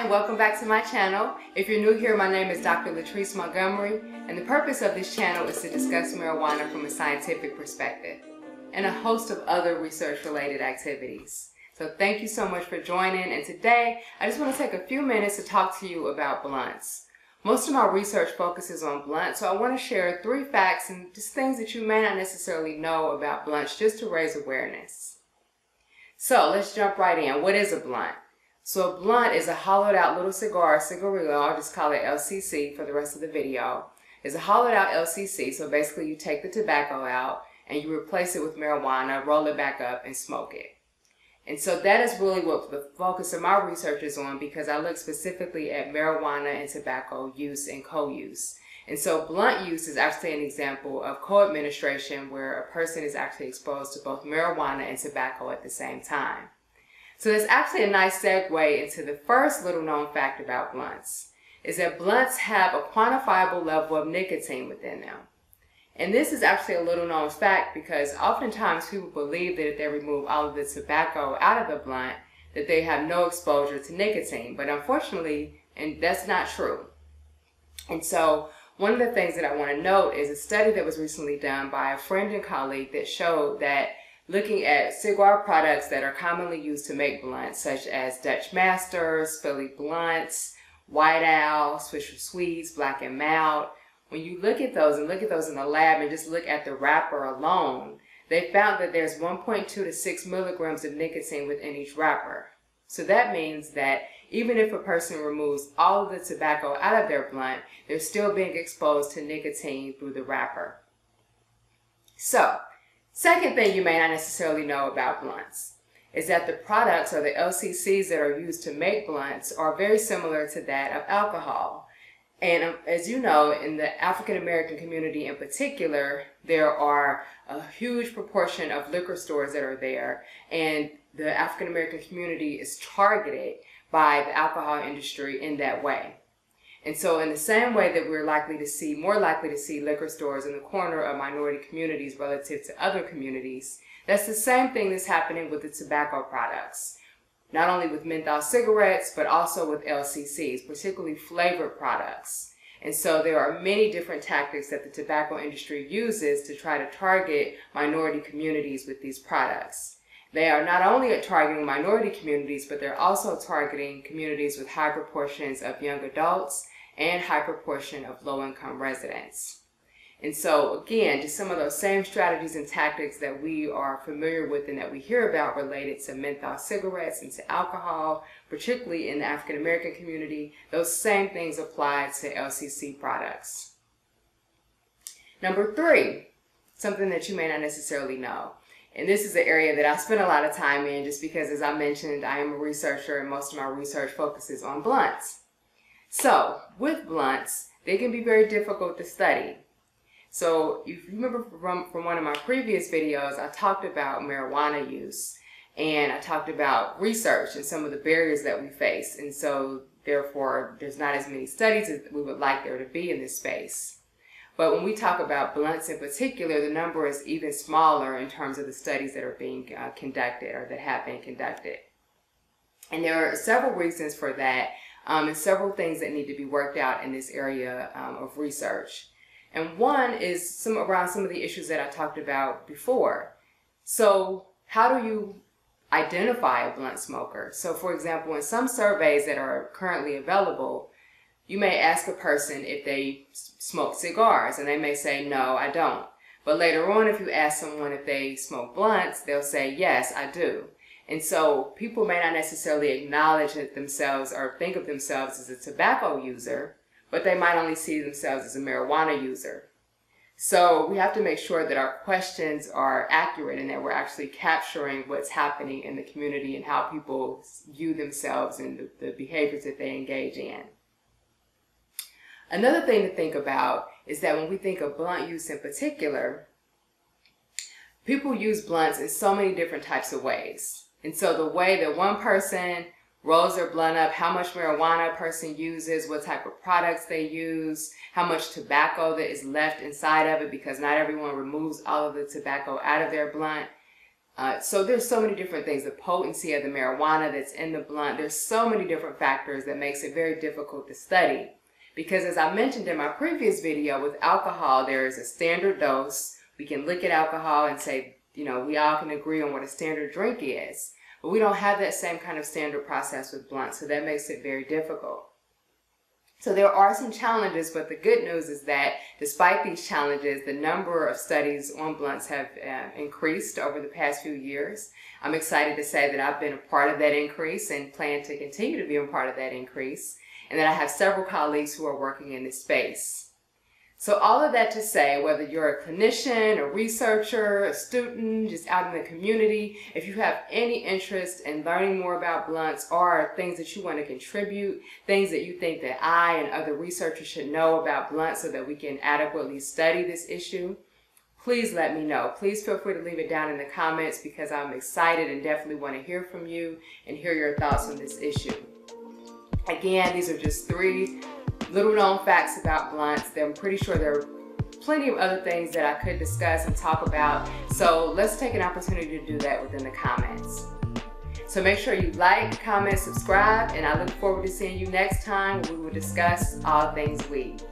and welcome back to my channel. If you're new here, my name is Dr. LaTrice Montgomery, and the purpose of this channel is to discuss marijuana from a scientific perspective and a host of other research-related activities. So thank you so much for joining, and today I just want to take a few minutes to talk to you about blunts. Most of my research focuses on blunts, so I want to share three facts and just things that you may not necessarily know about blunts just to raise awareness. So let's jump right in. What is a blunt? So a blunt is a hollowed out little cigar, cigarillo, I'll just call it LCC for the rest of the video. It's a hollowed out LCC, so basically you take the tobacco out and you replace it with marijuana, roll it back up and smoke it. And so that is really what the focus of my research is on because I look specifically at marijuana and tobacco use and co-use. And so blunt use is actually an example of co-administration where a person is actually exposed to both marijuana and tobacco at the same time. So that's actually a nice segue into the first little known fact about blunts, is that blunts have a quantifiable level of nicotine within them. And this is actually a little known fact because oftentimes people believe that if they remove all of the tobacco out of the blunt, that they have no exposure to nicotine. But unfortunately, and that's not true. And so one of the things that I want to note is a study that was recently done by a friend and colleague that showed that looking at cigar products that are commonly used to make blunts, such as Dutch Masters, Philly Blunts, White Owl, Swisher Sweets, Black and Mild. When you look at those and look at those in the lab and just look at the wrapper alone, they found that there's 1.2 to 6 milligrams of nicotine within each wrapper. So that means that even if a person removes all of the tobacco out of their blunt, they're still being exposed to nicotine through the wrapper. So, Second thing you may not necessarily know about blunts is that the products or the LCCs that are used to make blunts are very similar to that of alcohol. And um, as you know, in the African American community in particular, there are a huge proportion of liquor stores that are there, and the African American community is targeted by the alcohol industry in that way. And so in the same way that we're likely to see, more likely to see liquor stores in the corner of minority communities relative to other communities, that's the same thing that's happening with the tobacco products. Not only with menthol cigarettes, but also with LCCs, particularly flavored products. And so there are many different tactics that the tobacco industry uses to try to target minority communities with these products. They are not only targeting minority communities, but they're also targeting communities with high proportions of young adults and high proportion of low-income residents. And so again, just some of those same strategies and tactics that we are familiar with and that we hear about related to menthol cigarettes and to alcohol, particularly in the African American community, those same things apply to LCC products. Number three, something that you may not necessarily know. And this is an area that I spend a lot of time in just because, as I mentioned, I am a researcher and most of my research focuses on blunts. So, with blunts, they can be very difficult to study. So, if you remember from, from one of my previous videos, I talked about marijuana use and I talked about research and some of the barriers that we face. And so, therefore, there's not as many studies as we would like there to be in this space. But when we talk about blunts in particular, the number is even smaller in terms of the studies that are being uh, conducted or that have been conducted. And there are several reasons for that um, and several things that need to be worked out in this area um, of research. And one is some around some of the issues that I talked about before. So how do you identify a blunt smoker? So for example, in some surveys that are currently available, you may ask a person if they smoke cigars and they may say, no, I don't. But later on, if you ask someone if they smoke blunts, they'll say, yes, I do. And so people may not necessarily acknowledge themselves or think of themselves as a tobacco user, but they might only see themselves as a marijuana user. So we have to make sure that our questions are accurate and that we're actually capturing what's happening in the community and how people view themselves and the, the behaviors that they engage in. Another thing to think about is that when we think of blunt use in particular, people use blunts in so many different types of ways. And so the way that one person rolls their blunt up, how much marijuana a person uses, what type of products they use, how much tobacco that is left inside of it because not everyone removes all of the tobacco out of their blunt. Uh, so there's so many different things, the potency of the marijuana that's in the blunt, there's so many different factors that makes it very difficult to study. Because as I mentioned in my previous video, with alcohol, there is a standard dose. We can look at alcohol and say, you know, we all can agree on what a standard drink is. But we don't have that same kind of standard process with blunts, so that makes it very difficult. So there are some challenges, but the good news is that despite these challenges, the number of studies on blunts have uh, increased over the past few years. I'm excited to say that I've been a part of that increase and plan to continue to be a part of that increase, and that I have several colleagues who are working in this space. So all of that to say, whether you're a clinician, a researcher, a student, just out in the community, if you have any interest in learning more about blunts or things that you want to contribute, things that you think that I and other researchers should know about blunts so that we can adequately study this issue, please let me know. Please feel free to leave it down in the comments because I'm excited and definitely want to hear from you and hear your thoughts on this issue. Again, these are just three little known facts about blunts. I'm pretty sure there are plenty of other things that I could discuss and talk about. So let's take an opportunity to do that within the comments. So make sure you like, comment, subscribe, and I look forward to seeing you next time we will discuss all things weed.